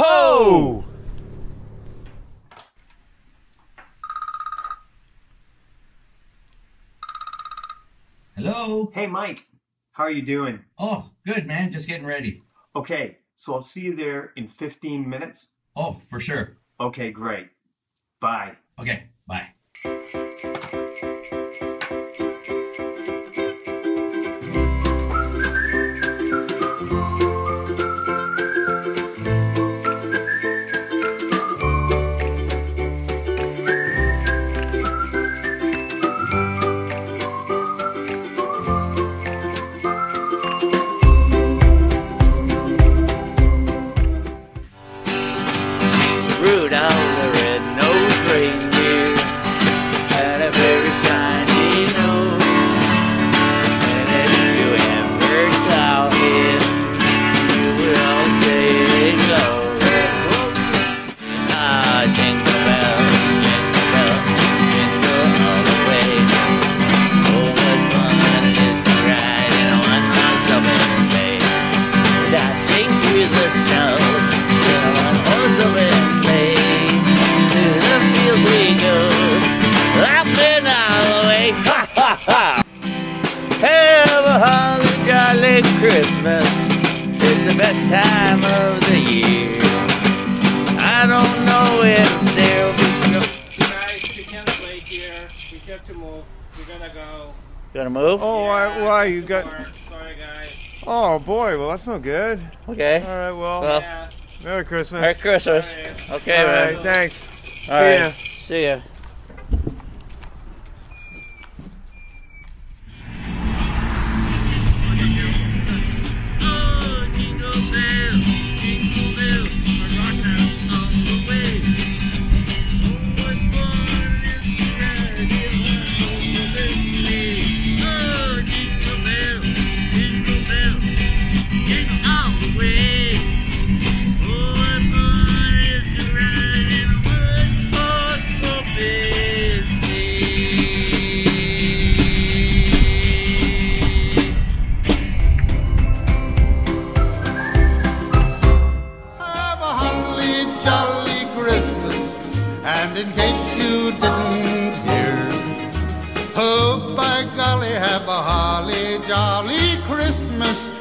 Ho! Hello. Hey, Mike. How are you doing? Oh, good man. Just getting ready. Okay, so I'll see you there in 15 minutes. Oh, for sure. Okay, great. Bye. Okay. Bye. Christmas. It's the best time of the year. I don't know if there'll be snow. Guys, we can't wait here. We have to move. We're gonna go. Gonna move? Oh, why, why you got? Tomorrow. Sorry, guys. Oh boy, well that's no good. Okay. All right, well, Well, Yeah. Merry Christmas. Merry Christmas. Sorry. Okay, All man. right, thanks. All See right. ya. See ya. In case you didn't hear, oh by golly, have a holly jolly Christmas.